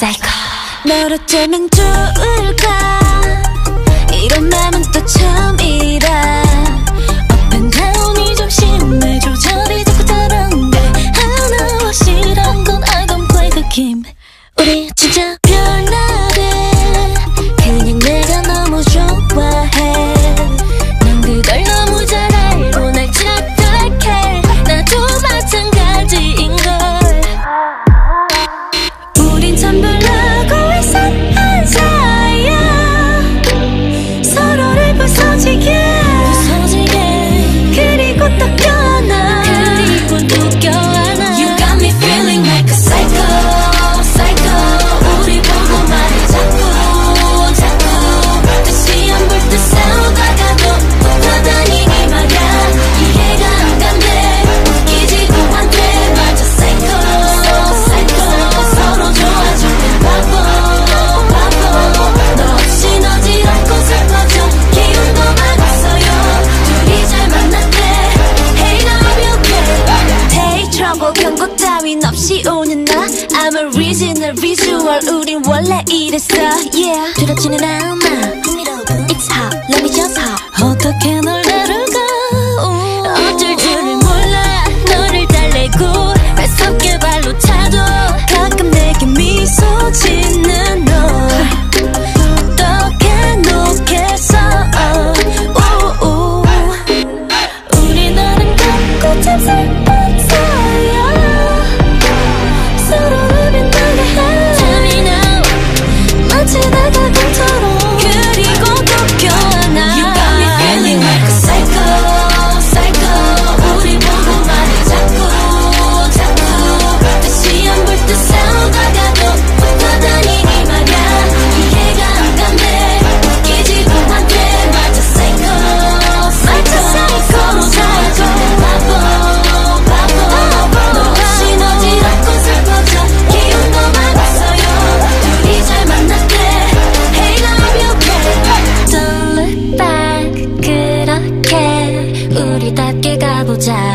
사이코 널 어쩌면 좋을까? 이런 마음은 또 처음이라. 오리지널 비주얼 우린 원래 이랬어 yeah. 들었지는 않아 흥미로워 It's hot. Let me just hot. 어떻게 널 우리 답게 가보자.